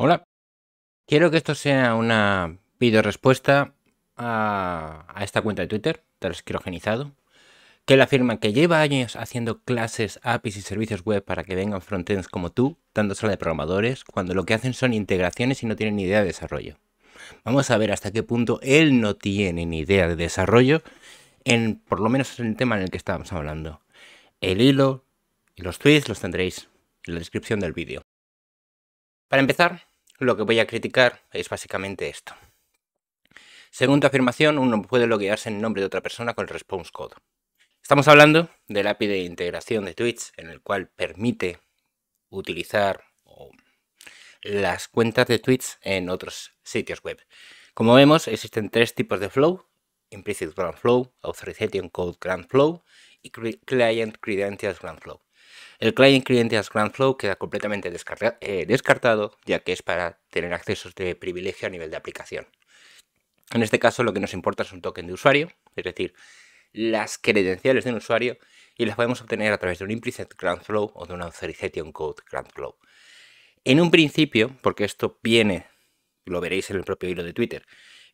Hola. Quiero que esto sea una video respuesta a, esta cuenta de Twitter, Transcriogenizado, que él afirma que lleva años haciendo clases, APIs y servicios web para que vengan frontends como tú, dándosela de programadores, cuando lo que hacen son integraciones y no tienen ni idea de desarrollo. Vamos a ver hasta qué punto él no tiene ni idea de desarrollo, en por lo menos en el tema en el que estábamos hablando. El hilo y los tweets los tendréis en la descripción del vídeo. Para empezar, lo que voy a criticar es básicamente esto. Según tu afirmación, uno puede loguearse en nombre de otra persona con el response code. Estamos hablando del API de integración de Twitch, en el cual permite utilizar las cuentas de Twitch en otros sitios web. Como vemos, existen tres tipos de flow, Implicit Ground Flow, Authorization Code Ground Flow y Client Credentials Ground Flow. El Client Credentials Ground Flow queda completamente eh, descartado, ya que es para tener accesos de privilegio a nivel de aplicación. En este caso lo que nos importa es un token de usuario, es decir, las credenciales de un usuario y las podemos obtener a través de un Implicit Ground Flow o de un Authorization Code Ground Flow. En un principio, porque esto viene, lo veréis en el propio hilo de Twitter,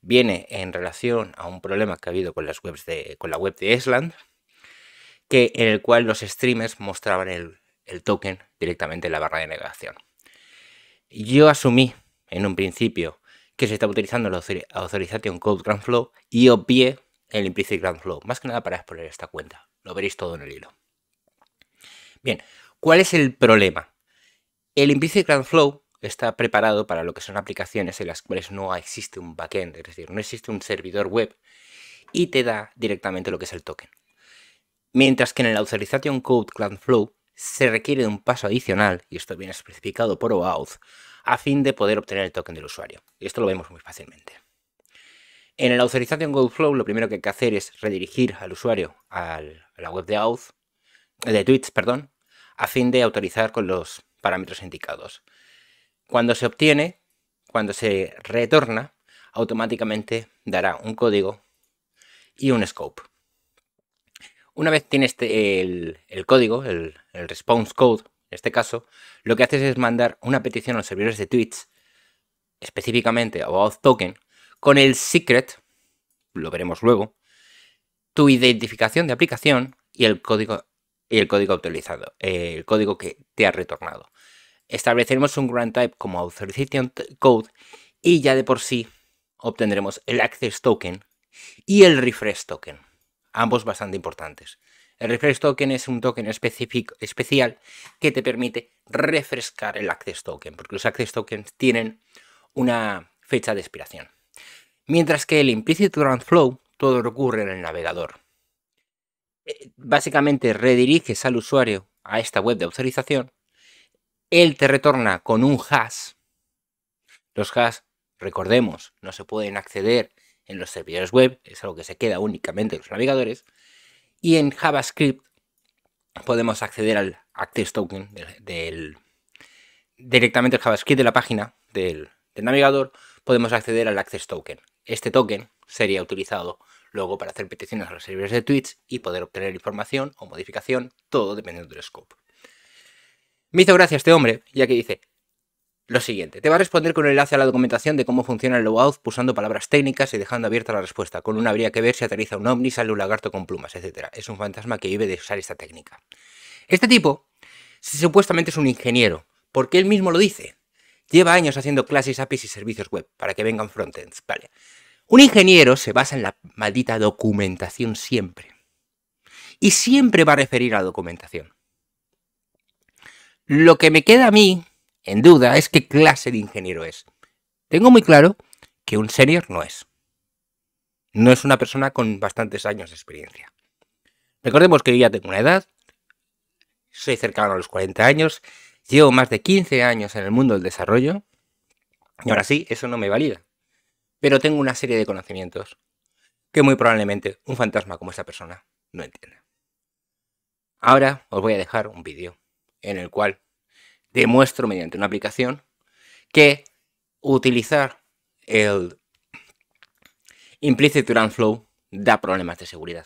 viene en relación a un problema que ha habido con, las webs de, con la web de Esland, que, en el cual los streamers mostraban el, token directamente en la barra de navegación. Yo asumí en un principio que se estaba utilizando la Authorization Code Groundflow y obvié el Implicit Groundflow, más que nada para exponer esta cuenta. Lo veréis todo en el hilo. Bien, ¿cuál es el problema? El Implicit Groundflow está preparado para lo que son aplicaciones en las cuales no existe un backend, es decir, no existe un servidor web y te da directamente lo que es el token. Mientras que en el Authorization Code Cloud Flow se requiere un paso adicional, y esto viene especificado por OAuth, a fin de poder obtener el token del usuario. Y esto lo vemos muy fácilmente. En el Authorization Code Flow lo primero que hay que hacer es redirigir al usuario a la web de Auth, de Twitch, perdón, a fin de autorizar con los parámetros indicados. Cuando se obtiene, cuando se retorna, automáticamente dará un código y un scope. Una vez tienes este, el, código, el, response code, en este caso, lo que haces es mandar una petición a los servidores de Twitch, específicamente a auth token, con el secret, lo veremos luego, tu identificación de aplicación y el código, y el código utilizado, el código que te ha retornado. Estableceremos un grant type como authorization code y ya de por sí obtendremos el access token y el refresh token, ambos bastante importantes. El refresh token es un token específico, especial que te permite refrescar el access token, porque los access tokens tienen una fecha de expiración. Mientras que el implicit grant flow todo ocurre en el navegador. Eh, básicamente rediriges al usuario a esta web de autorización él te retorna con un hash. Los hash, recordemos, no se pueden acceder en los servidores web, es algo que se queda únicamente en los navegadores. Y en JavaScript podemos acceder al access token directamente al JavaScript de la página del, del navegador, podemos acceder al access token. Este token sería utilizado luego para hacer peticiones a los servidores de Twitch y poder obtener información o modificación, todo dependiendo del scope. Me hizo gracia este hombre, ya que dice lo siguiente. Te va a responder con un enlace a la documentación de cómo funciona el logout pulsando palabras técnicas y dejando abierta la respuesta. Con una habría que ver si aterriza un ovni, sale un lagarto con plumas, etc. Es un fantasma que vive de usar esta técnica. Este tipo supuestamente es un ingeniero, porque él mismo lo dice. Lleva años haciendo clases, APIs y servicios web para que vengan frontends. Vale. Un ingeniero se basa en la maldita documentación siempre. Y siempre va a referir a la documentación. Lo que me queda a mí en duda es qué clase de ingeniero es. Tengo muy claro que un senior no es. No es una persona con bastantes años de experiencia. Recordemos que yo ya tengo una edad, soy cercano a los 40 años, llevo más de 15 años en el mundo del desarrollo, y ahora sí, eso no me valida. Pero tengo una serie de conocimientos que muy probablemente un fantasma como esta persona no entiende. Ahora os voy a dejar un vídeo en el cual demuestro mediante una aplicación que utilizar el Implicit Run Flow da problemas de seguridad.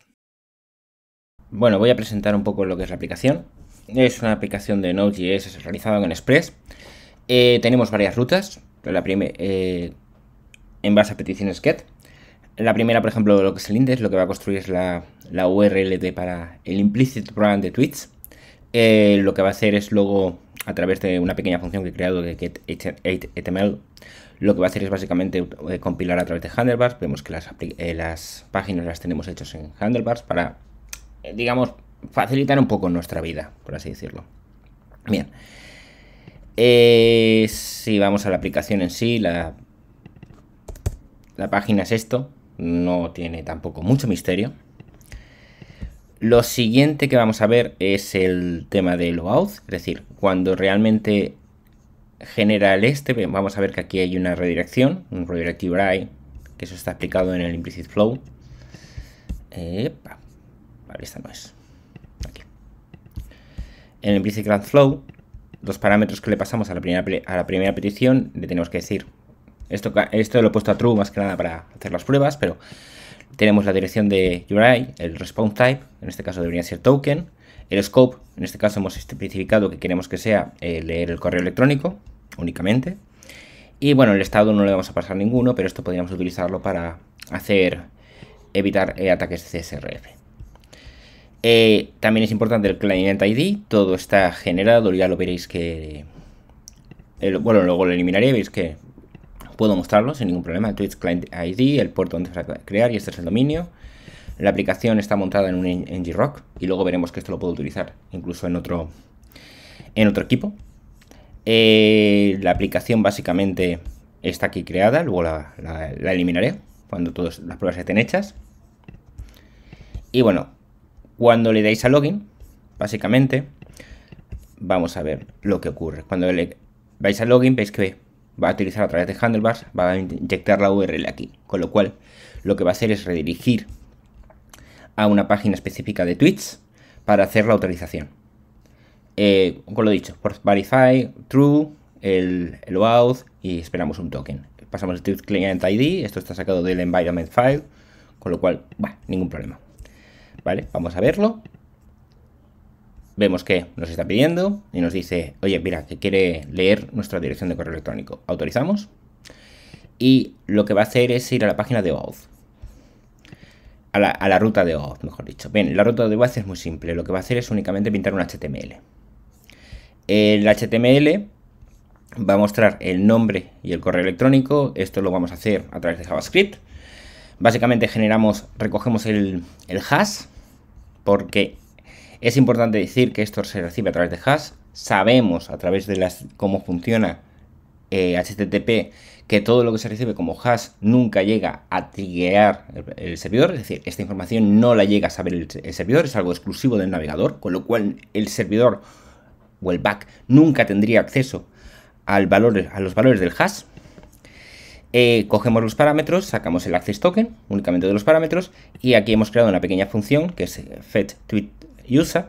Bueno, voy a presentar un poco lo que es la aplicación. Es una aplicación de Node.js realizada en Express Eh, tenemos varias rutas. La primera, en base a peticiones get. La primera, por ejemplo, lo que es el index, lo que va a construir es la, URL de, para el implicit program de tweets. lo que va a hacer es luego, a través de una pequeña función que he creado de get8html, lo que va a hacer es básicamente eh, compilar a través de Handlebars. Vemos que las, eh, las páginas las tenemos hechas en Handlebars para, eh, digamos, facilitar un poco nuestra vida, por así decirlo. Bien. si vamos a la aplicación en sí, la, la página es esto. No tiene tampoco mucho misterio. Lo siguiente que vamos a ver es el tema de logout, es decir, cuando realmente genera el este, vamos a ver que aquí hay una redirección, un redirect URI, que eso está explicado en el implicit flow. vale, esta no es. Aquí. En el implicit grant flow, los parámetros que le pasamos a la primera, a la primera petición, le tenemos que decir, esto, esto lo he puesto a true más que nada para hacer las pruebas, pero tenemos la dirección de URI, el response type, en este caso debería ser token, el scope, en este caso hemos especificado que queremos que sea eh, leer el correo electrónico únicamente. Y bueno, el estado no le vamos a pasar ninguno, pero esto podríamos utilizarlo para hacer evitar eh, ataques CSRF. Eh, también es importante el client ID, todo está generado, ya lo veréis que... bueno, luego lo eliminaré, veis que puedo mostrarlo sin ningún problema. Twitch Client ID, el puerto donde se va a crear y este es el dominio. La aplicación está montada en un ng-rock y luego veremos que esto lo puedo utilizar incluso en otro, en otro equipo. Eh, la aplicación básicamente está aquí creada, luego la, eliminaré cuando todas las pruebas estén hechas. Y bueno, cuando le dais a login, básicamente, vamos a ver lo que ocurre. Cuando le vais a login, veis que va a utilizar a través de handlebars, va a inyectar la URL aquí. Con lo cual, lo que va a hacer es redirigir a una página específica de tweets para hacer la autorización. Eh, con lo dicho, por verify, true, el, el y esperamos un token. Pasamos el tweet client ID, esto está sacado del environment file, con lo cual, ningún problema. Vale, vamos a verlo. Vemos que nos está pidiendo y nos dice, oye, mira, que quiere leer nuestra dirección de correo electrónico. Autorizamos. Y lo que va a hacer es ir a la página de auth a la, ruta de OAuth, mejor dicho. Bien, la ruta de OAuth es muy simple. Lo que va a hacer es únicamente pintar un HTML. El HTML va a mostrar el nombre y el correo electrónico. Esto lo vamos a hacer a través de JavaScript. Básicamente generamos, recogemos el, hash, porque es importante decir que esto se recibe a través de hash. Sabemos a través de cómo funciona HTTP eh, que todo lo que se recibe como hash nunca llega a triguear el, servidor, es decir, esta información no la llega a saber el, servidor, es algo exclusivo del navegador, con lo cual el servidor o el back nunca tendría acceso a los valores del hash. Eh, cogemos los parámetros, sacamos el access token únicamente de los parámetros y aquí hemos creado una pequeña función que es fetch tweet user.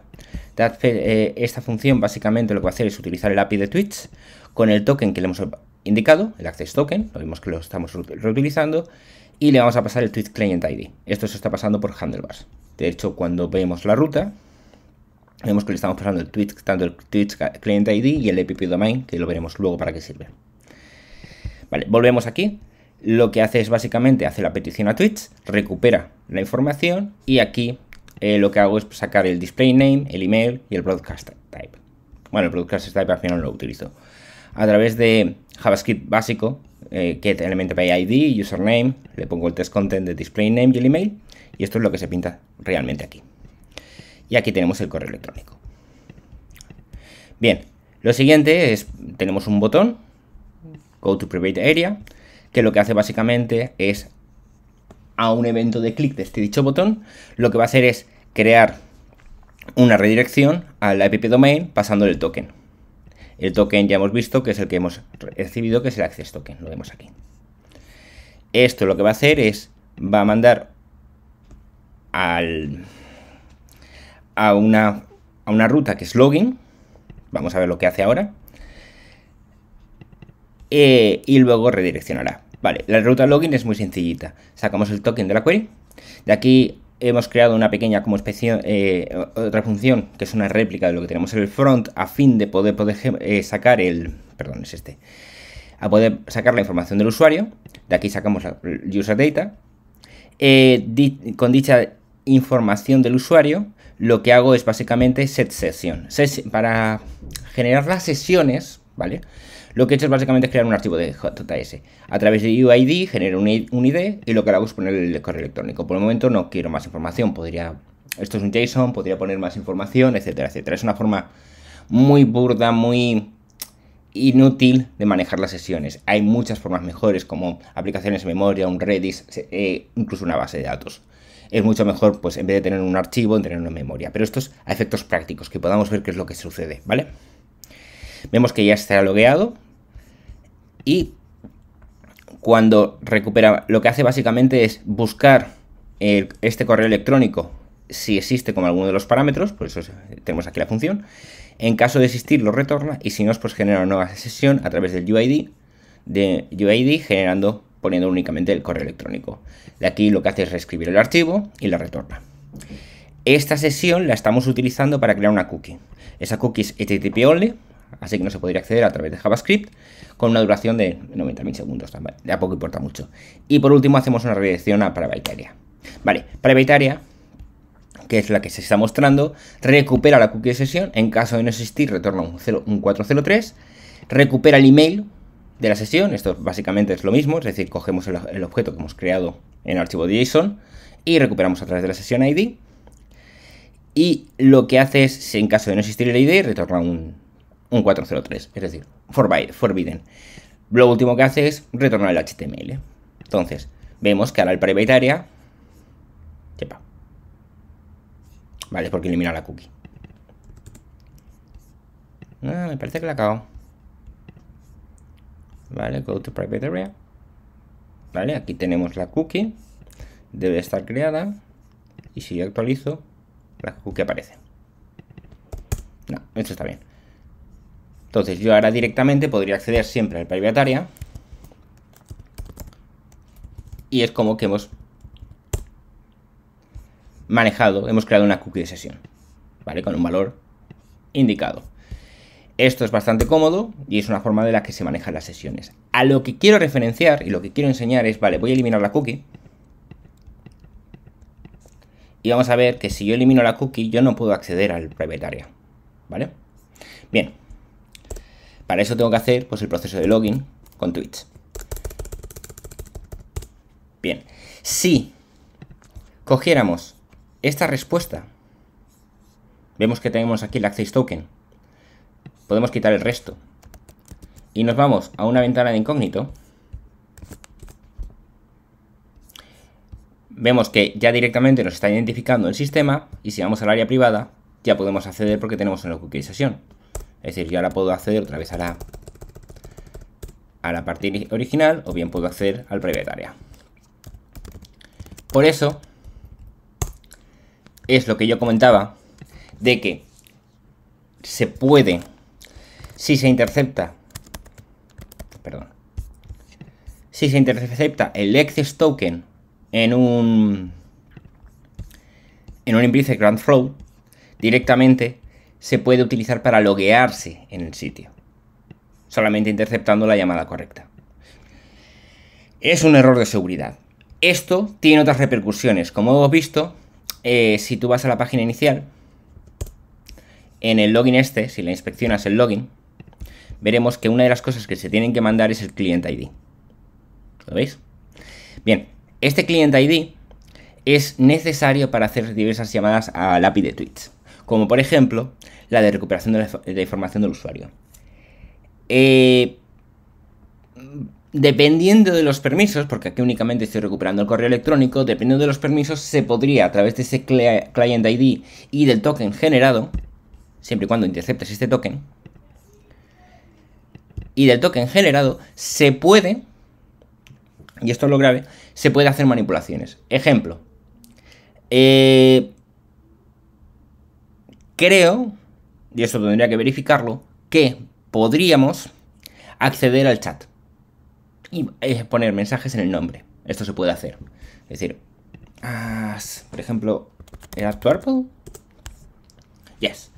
Eh, esta función básicamente lo que va a hacer es utilizar el API de tweets con el token que le hemos indicado, el access token, lo vimos que lo estamos reutilizando, y le vamos a pasar el tweet client ID. Esto se está pasando por handlebars. De hecho, cuando vemos la ruta, vemos que le estamos pasando el tweet, tanto el tweet client ID y el app domain, que lo veremos luego para qué sirve. Vale, volvemos aquí. Lo que hace es básicamente hace la petición a tweets, recupera la información y aquí eh, lo que hago es sacar el display name, el email y el broadcast type. Bueno, el broadcast type al final lo utilizo a través de JavaScript básico, eh, get element by ID, username, le pongo el test content de display name y el email, y esto es lo que se pinta realmente aquí. Y aquí tenemos el correo electrónico. Bien, lo siguiente es, tenemos un botón, Go to Private Area, que lo que hace básicamente es, a un evento de clic de este dicho botón, lo que va a hacer es crear una redirección al app domain pasando el token. El token ya hemos visto que es el que hemos recibido, que es el access token, lo vemos aquí. Esto lo que va a hacer es, va a mandar al, a, una, a una ruta que es login, vamos a ver lo que hace ahora, eh, y luego redireccionará. Vale, la ruta login es muy sencillita. Sacamos el token de la query. De aquí hemos creado una pequeña como especie, eh, otra función que es una réplica de lo que tenemos en el front a fin de poder, poder eh, sacar el, perdón, es este, a poder sacar la información del usuario. De aquí sacamos la user data. Eh, con dicha información del usuario, lo que hago es básicamente set session. para generar las sesiones, ¿vale? Lo que he hecho es básicamente crear un archivo de JS. A través de UID genero un ID y lo que hago es poner el correo electrónico. Por el momento no quiero más información. Podría. Esto es un JSON, podría poner más información, etcétera, etcétera. Es una forma muy burda, muy inútil de manejar las sesiones. Hay muchas formas mejores como aplicaciones de memoria, un Redis, eh, incluso una base de datos. Es mucho mejor, pues en vez de tener un archivo, tener una memoria. Pero esto es a efectos prácticos, que podamos ver qué es lo que sucede, ¿vale? Vemos que ya está logueado. Y cuando recupera, lo que hace básicamente es buscar este correo electrónico si existe como alguno de los parámetros, por eso tenemos aquí la función. En caso de existir lo retorna y si no, pues genera una nueva sesión a través del UID, de UID generando, poniendo únicamente el correo electrónico. De aquí lo que hace es reescribir el archivo y la retorna. Esta sesión la estamos utilizando para crear una cookie. Esa cookie es HTTP only, así que no se podría acceder a través de JavaScript con una duración de 90.000 segundos, de a poco importa mucho. Y por último hacemos una redirección a Private Area. Vale, Private Area, que es la que se está mostrando, recupera la cookie de sesión, en caso de no existir retorna un, 403, recupera el email de la sesión, esto básicamente es lo mismo, es decir, cogemos el, el objeto que hemos creado en el archivo de JSON y recuperamos a través de la sesión ID. Y lo que hace es, en caso de no existir el ID, retorna un, un 403, es decir, forbidden. Lo último que hace es retornar el HTML. Entonces, vemos que ahora el private area... Chepa. Vale, porque elimina la cookie. Ah, me parece que la acabo. Vale, go to private area. Vale, aquí tenemos la cookie. Debe estar creada. Y si yo actualizo, la cookie aparece. No, esto está bien. Entonces yo ahora directamente podría acceder siempre al private area. Y es como que hemos manejado, hemos creado una cookie de sesión. ¿Vale? Con un valor indicado. Esto es bastante cómodo y es una forma de la que se manejan las sesiones. A lo que quiero referenciar y lo que quiero enseñar es, vale, voy a eliminar la cookie. Y vamos a ver que si yo elimino la cookie, yo no puedo acceder al private area. ¿Vale? Bien, para eso tengo que hacer pues, el proceso de login con Twitch. Bien, si cogiéramos esta respuesta, vemos que tenemos aquí el access token, podemos quitar el resto y nos vamos a una ventana de incógnito, vemos que ya directamente nos está identificando el sistema y si vamos al área privada ya podemos acceder porque tenemos una cookie sesión. Es decir, yo ahora puedo acceder otra vez a la, a la parte original o bien puedo acceder al private area. Por eso es lo que yo comentaba de que se puede, si se intercepta, perdón, si se intercepta el access token en un en un implicit grant flow, directamente se puede utilizar para loguearse en el sitio, solamente interceptando la llamada correcta. Es un error de seguridad. Esto tiene otras repercusiones. Como hemos visto, eh, si tú vas a la página inicial, en el login este, si le inspeccionas el login, veremos que una de las cosas que se tienen que mandar es el client ID. ¿Lo veis? Bien, este client ID es necesario para hacer diversas llamadas al API de Twitch como por ejemplo la de recuperación de la, información del usuario. Eh, dependiendo de los permisos, porque aquí únicamente estoy recuperando el correo electrónico, dependiendo de los permisos, se podría a través de ese client ID y del token generado, siempre y cuando interceptes este token, y del token generado, se puede, y esto es lo grave, se puede hacer manipulaciones. Ejemplo, eh, creo, y eso tendría que verificarlo, que podríamos acceder al chat y eh, poner mensajes en el nombre. Esto se puede hacer. Es decir, por ejemplo, ¿era Twarple? Yes.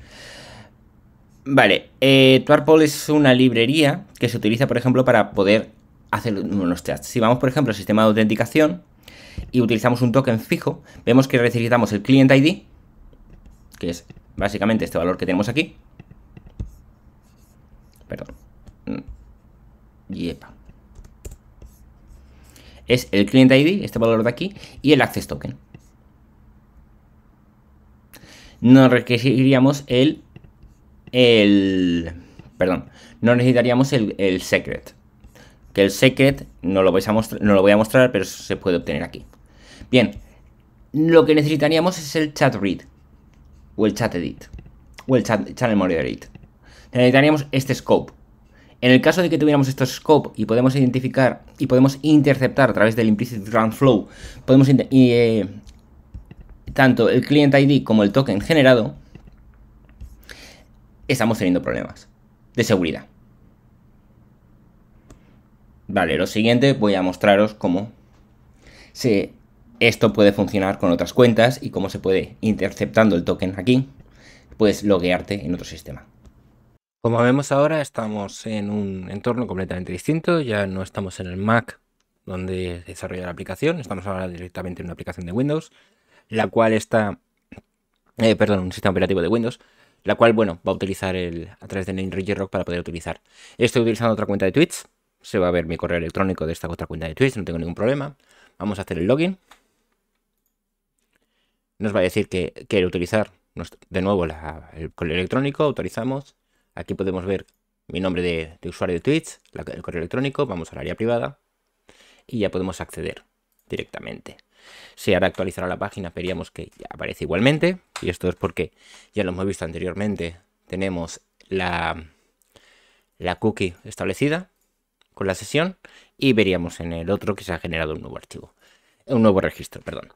Vale, eh, es una librería que se utiliza, por ejemplo, para poder hacer unos chats. Si vamos, por ejemplo, al sistema de autenticación y utilizamos un token fijo, vemos que necesitamos el client ID, que es básicamente este valor que tenemos aquí. Perdón. Mm. Es el client ID, este valor de aquí, y el access token. No requeriríamos el el... Perdón, no necesitaríamos el, secret. Que el secret no lo, vais a no lo voy a mostrar, pero se puede obtener aquí. Bien, lo que necesitaríamos es el chat read. O el chat edit. O el chat, channel moderate. Necesitaríamos este scope. En el caso de que tuviéramos estos scope y podemos identificar y podemos interceptar a través del implicit ground flow, podemos eh, tanto el client ID como el token generado, estamos teniendo problemas de seguridad. Vale, lo siguiente voy a mostraros cómo se, esto puede funcionar con otras cuentas y cómo se puede, interceptando el token aquí, puedes loguearte en otro sistema. Como vemos ahora, estamos en un entorno completamente distinto. Ya no estamos en el Mac donde desarrolla la aplicación, estamos ahora directamente en una aplicación de Windows, la cual está, eh, perdón, un sistema operativo de Windows, la cual, bueno, va a utilizar el, a través de NameRigger Rock para poder utilizar. Estoy utilizando otra cuenta de Twitch, se va a ver mi correo electrónico de esta otra cuenta de Twitch, no tengo ningún problema. Vamos a hacer el login. Nos va a decir que quiere utilizar de nuevo el correo electrónico, autorizamos. Aquí podemos ver mi nombre de, usuario de Twitch, el correo electrónico, vamos al área privada y ya podemos acceder directamente. Si ahora actualizará la página, veríamos que ya aparece igualmente. Y esto es porque ya lo hemos visto anteriormente. Tenemos la, la cookie establecida con la sesión y veríamos en el otro que se ha generado un nuevo archivo. Un nuevo registro, perdón.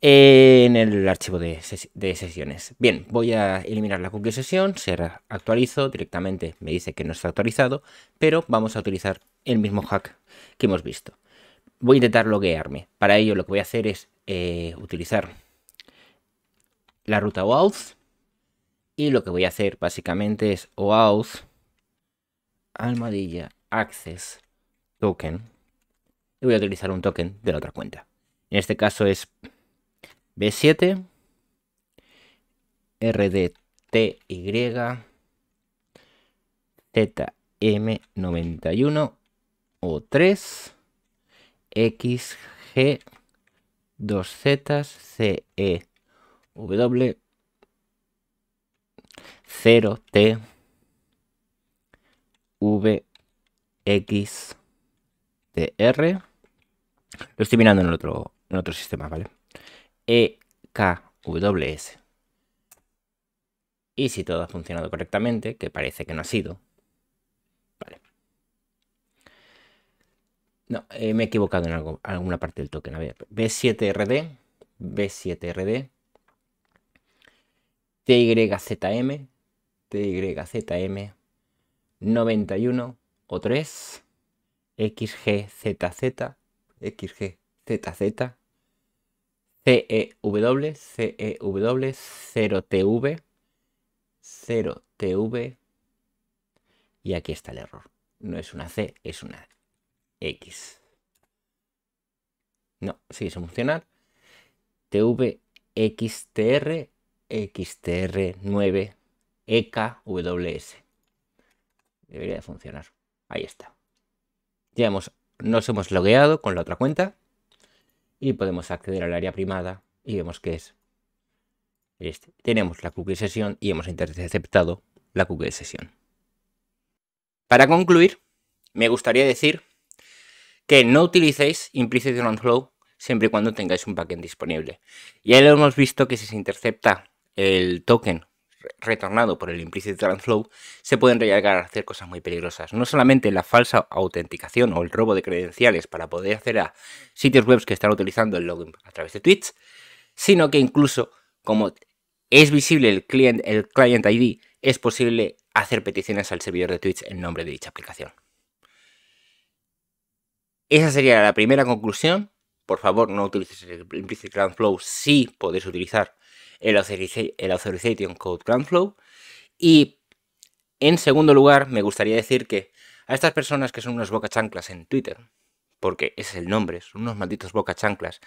En el archivo de, sesiones. Bien, voy a eliminar la cookie sesión. Se actualizo directamente. Me dice que no está actualizado, pero vamos a utilizar el mismo hack que hemos visto voy a intentar loguearme. Para ello lo que voy a hacer es eh, utilizar la ruta OAuth y lo que voy a hacer básicamente es OAuth almohadilla access token y voy a utilizar un token de la otra cuenta. En este caso es B7 RDTY ZM91 o 3 X, G, 2 Z, C, E, W, 0, T, V, X, T, R. Lo estoy mirando en otro, en otro sistema, ¿vale? E, K, W, S. Y si todo ha funcionado correctamente, que parece que no ha sido, No, eh, me he equivocado en alguna parte del token. A ver, B7RD, B7RD, TYZM, TYZM, 91 o 3, XGZZ, XGZZ, CEW, CEW, 0TV, 0TV, y aquí está el error. No es una C, es una X. No, sigue sin funcionar. TVXTR XTR9 EKWS. Debería de funcionar. Ahí está. Ya hemos, nos hemos logueado con la otra cuenta y podemos acceder al área primada y vemos que es este. Tenemos la cookie sesión y hemos interceptado la cookie sesión. Para concluir, me gustaría decir que no utilicéis Implicit Ground Flow siempre y cuando tengáis un backend disponible. Ya lo hemos visto que si se intercepta el token retornado por el Implicit Ground Flow, se pueden llegar a hacer cosas muy peligrosas. No solamente la falsa autenticación o el robo de credenciales para poder hacer a sitios web que están utilizando el login a través de Twitch, sino que incluso como es visible el client, el client ID, es posible hacer peticiones al servidor de Twitch en nombre de dicha aplicación. Esa sería la primera conclusión por favor no utilices el Implicit Ground Flow si podéis utilizar el, Authorization Code Ground Flow. Y en segundo lugar, me gustaría decir que a estas personas que son unos boca chanclas en Twitter, porque ese es el nombre, son unos malditos boca chanclas,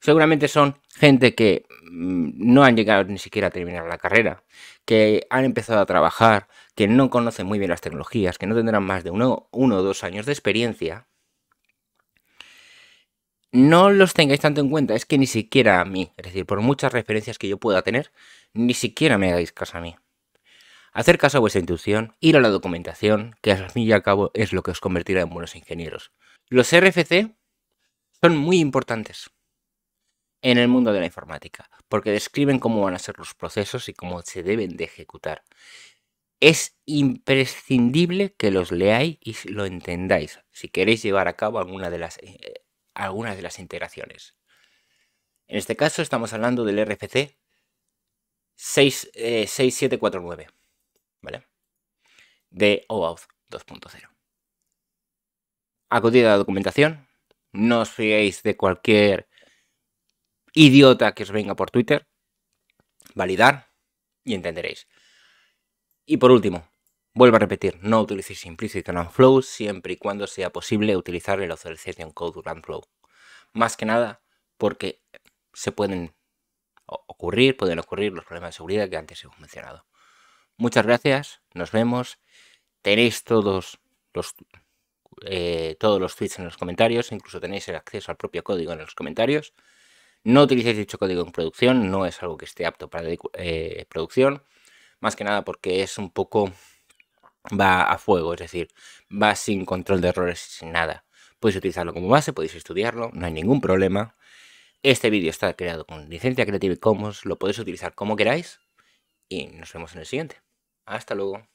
seguramente son gente que mm, no han llegado ni siquiera a terminar la carrera, que han empezado a trabajar, que no conocen muy bien las tecnologías, que no tendrán más de uno, uno o dos años de experiencia no los tengáis tanto en cuenta, es que ni siquiera a mí, es decir, por muchas referencias que yo pueda tener, ni siquiera me hagáis caso a mí. Hacer caso a vuestra intuición, ir a la documentación, que al fin y al cabo es lo que os convertirá en buenos ingenieros. Los RFC son muy importantes en el mundo de la informática, porque describen cómo van a ser los procesos y cómo se deben de ejecutar. Es imprescindible que los leáis y lo entendáis si queréis llevar a cabo alguna de las eh, algunas de las integraciones. En este caso estamos hablando del RFC 6749, ¿vale? De OAuth 2.0. Acudid a la documentación, no os fiéis de cualquier idiota que os venga por Twitter, validar y entenderéis. Y por último, Vuelvo a repetir, no utilicéis Implicit Run Flow siempre y cuando sea posible utilizar el Authorization Code Run Flow. Más que nada porque se pueden ocurrir, pueden ocurrir los problemas de seguridad que antes hemos mencionado. Muchas gracias, nos vemos. Tenéis todos los, eh, todos los tweets en los comentarios, incluso tenéis el acceso al propio código en los comentarios. No utilicéis dicho código en producción, no es algo que esté apto para eh, producción. Más que nada porque es un poco va a fuego, es decir, va sin control de errores, sin nada. Podéis utilizarlo como base, podéis estudiarlo, no hay ningún problema. Este vídeo está creado con licencia Creative Commons, lo podéis utilizar como queráis y nos vemos en el siguiente. Hasta luego.